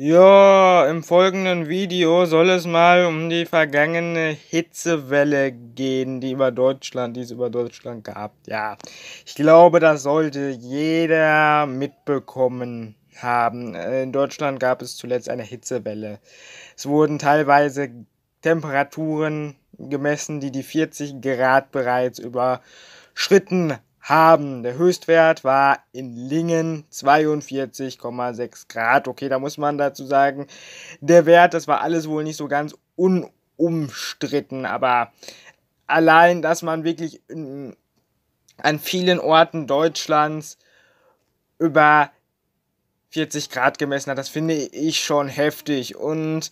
Ja, im folgenden Video soll es mal um die vergangene Hitzewelle gehen, die über Deutschland, die es über Deutschland gab. Ja, ich glaube, das sollte jeder mitbekommen haben. In Deutschland gab es zuletzt eine Hitzewelle. Es wurden teilweise Temperaturen gemessen, die die 40 Grad bereits überschritten haben. Der Höchstwert war in Lingen 42,6 Grad. Okay, da muss man dazu sagen, der Wert, das war alles wohl nicht so ganz unumstritten, aber allein, dass man wirklich in, an vielen Orten Deutschlands über 40 Grad gemessen hat, das finde ich schon heftig. Und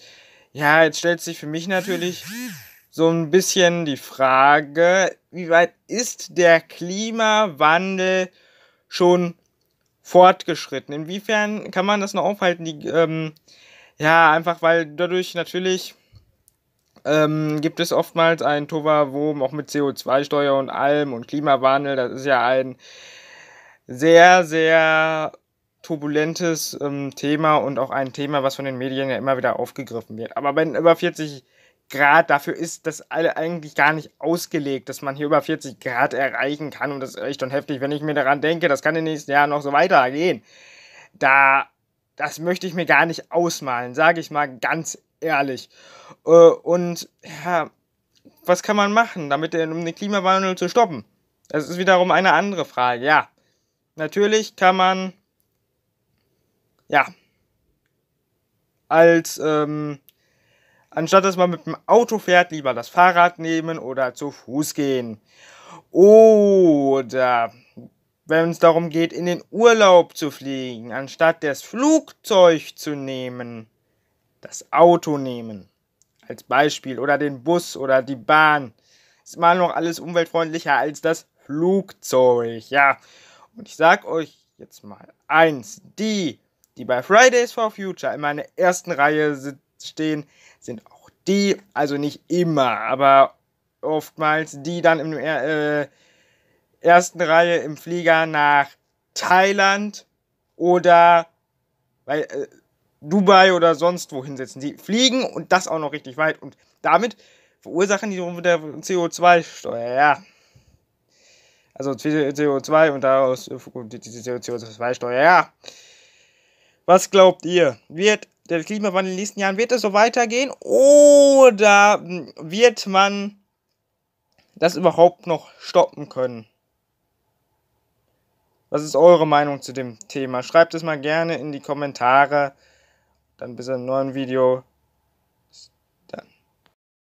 ja, jetzt stellt sich für mich natürlich so ein bisschen die Frage, wie weit ist der Klimawandel schon fortgeschritten? Inwiefern kann man das noch aufhalten? Die, ähm, ja, einfach weil dadurch natürlich ähm, gibt es oftmals ein Tovawom auch mit CO2-Steuer und allem und Klimawandel. Das ist ja ein sehr, sehr turbulentes ähm, Thema und auch ein Thema, was von den Medien ja immer wieder aufgegriffen wird. Aber wenn über 40 Grad, dafür ist das eigentlich gar nicht ausgelegt, dass man hier über 40 Grad erreichen kann. Und das ist echt schon heftig, wenn ich mir daran denke, das kann in den nächsten Jahren noch so weitergehen. Da, das möchte ich mir gar nicht ausmalen, sage ich mal ganz ehrlich. Äh, und ja, was kann man machen, damit um den Klimawandel zu stoppen? Das ist wiederum eine andere Frage. Ja, natürlich kann man, ja, als ähm, anstatt dass man mit dem Auto fährt, lieber das Fahrrad nehmen oder zu Fuß gehen. Oder wenn es darum geht, in den Urlaub zu fliegen, anstatt das Flugzeug zu nehmen, das Auto nehmen. Als Beispiel. Oder den Bus oder die Bahn. Ist mal noch alles umweltfreundlicher als das Flugzeug. Ja. Und ich sag euch jetzt mal eins. Die, die bei Fridays for Future in der ersten Reihe stehen, sind auch die, also nicht immer, aber oftmals die dann in der äh, ersten Reihe im Flieger nach Thailand oder weil, äh, Dubai oder sonst wohin setzen. Die fliegen und das auch noch richtig weit und damit verursachen die wieder CO2-Steuer, ja. Also CO2 und daraus die CO2-Steuer, ja. Was glaubt ihr? Wird der Klimawandel in den nächsten Jahren, wird es so weitergehen oder wird man das überhaupt noch stoppen können? Was ist eure Meinung zu dem Thema? Schreibt es mal gerne in die Kommentare. Dann bis zum neuen Video.